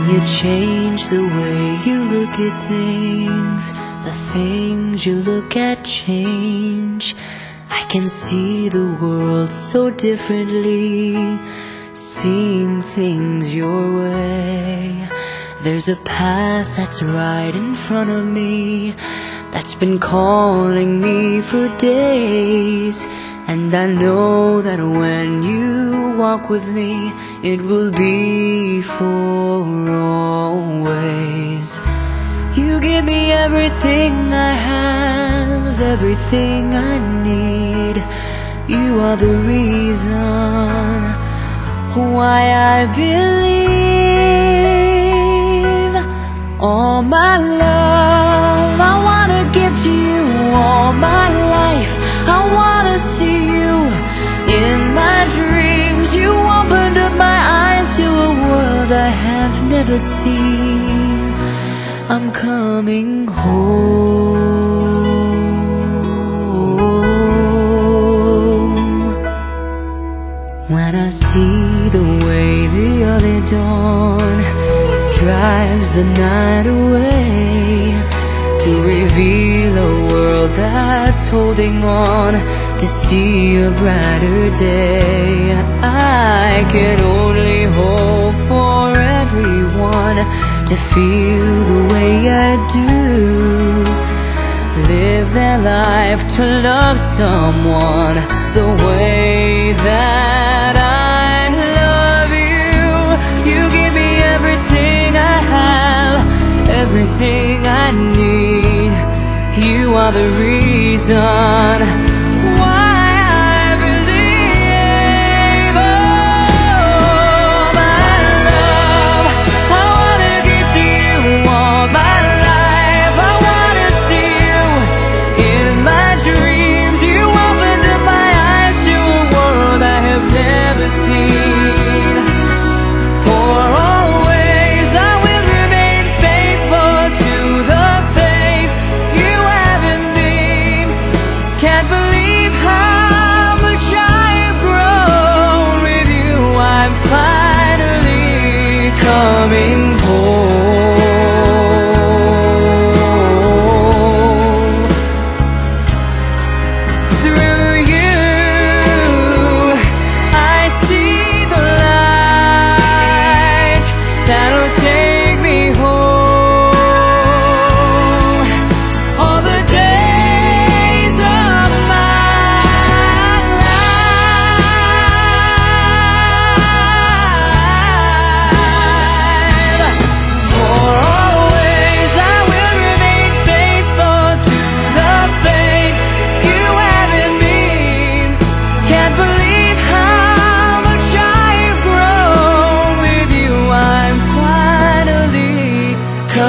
When you change the way you look at things, the things you look at change. I can see the world so differently, seeing things your way. There's a path that's right in front of me, that's been calling me for days. And I know that when you walk with me, it will be for always. You give me everything I have, everything I need. You are the reason why I believe. All my love, never seen. I'm coming home. When I see the way the early dawn drives the night away to reveal a world that's holding on to see a brighter day. I can only hope for to feel the way I do. Live their life to love someone the way that I love you. You give me everything I have, everything I need. You are the reason why coming home. Through you, I see the light that'll